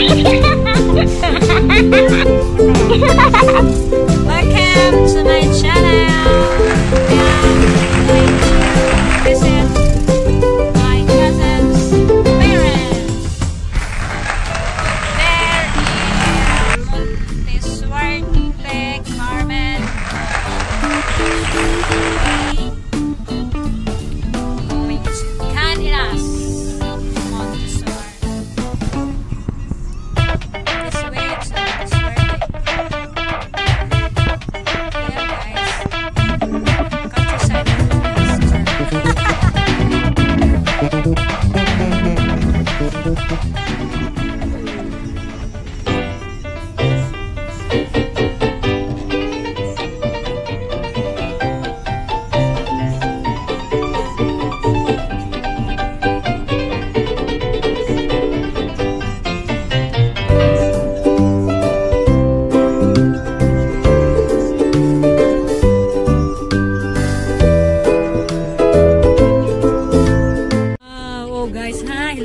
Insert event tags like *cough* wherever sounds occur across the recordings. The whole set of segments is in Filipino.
Ha ha ha!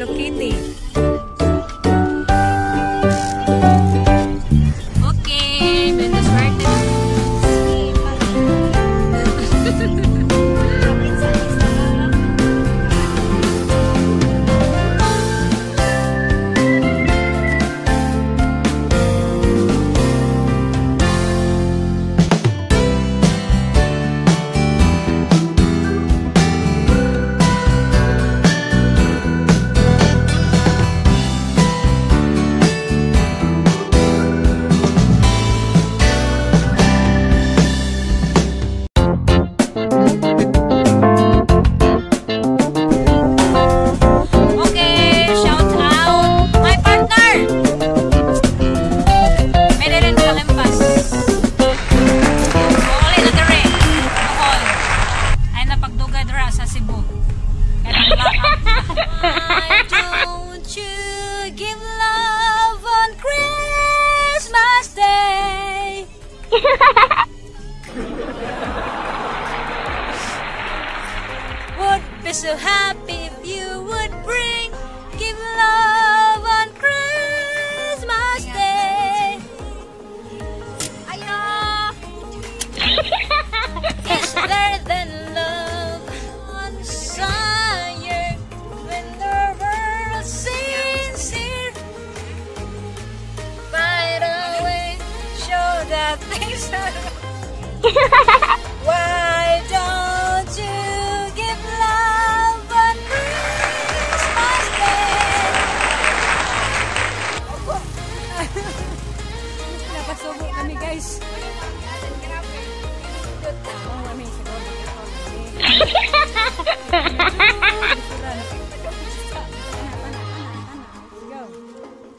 Hello Kitty. Why don't you give love on Christmas Day? would be so happy if you would bring give love on Christmas Day. It's there. *laughs* Why don't you give love Christmas Day? Napasubo kami guys. Oh,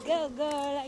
Go. Go,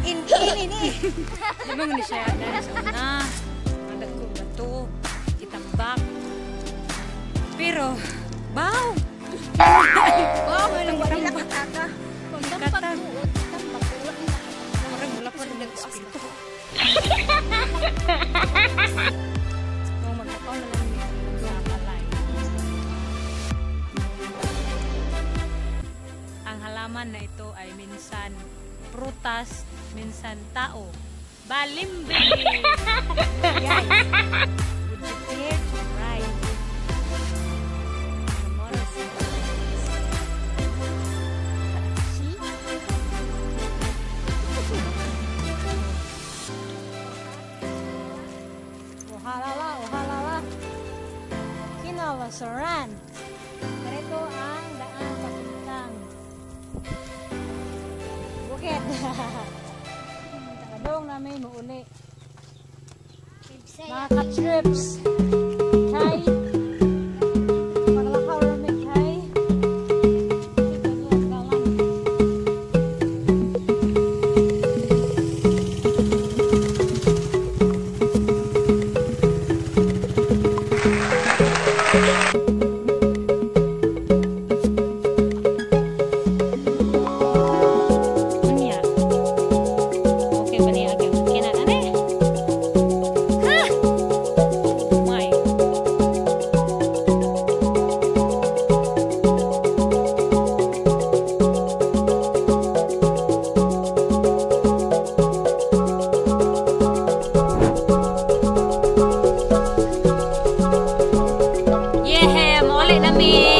In in ini. Di ba nga siya na sa una? Ang ko bato, itambak. Pero, baw! Wow, walang wala na kataka. Kung dapat Katag. tuod, tambak uwan na. Murag wala pa rin nag-espiritu. Nung magkakaw na lang ni. Ang halaman na ito ay minsan prutas, minsan tao. Balimbe! Guys, would you namin muuli. Mga ka-trips. ulit namin.